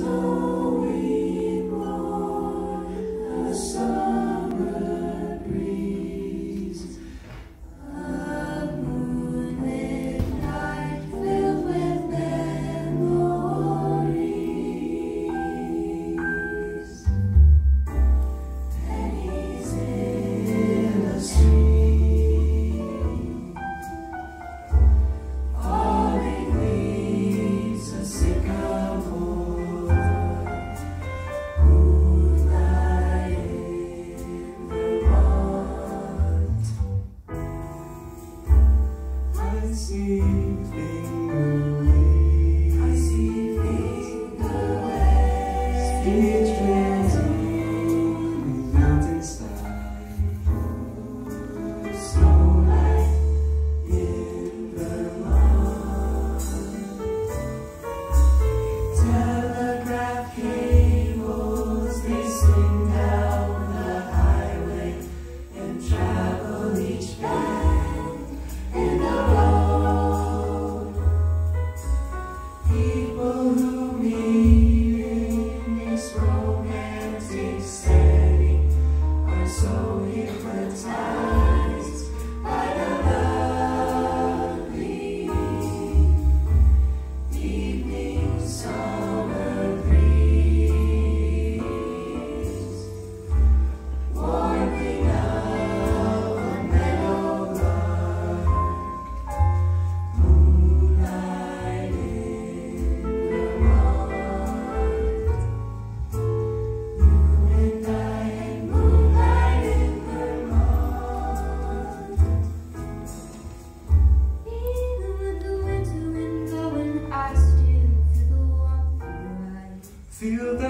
Feel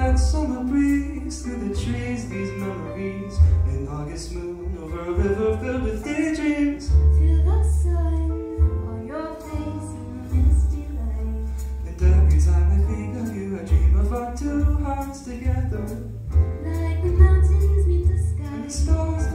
that summer breeze through the trees, these memories. An August moon over a river filled with daydreams. Feel the sun on your face in the misty light. And every time I think of you, I dream of our two hearts together. Like the mountains meet the sky. And the stars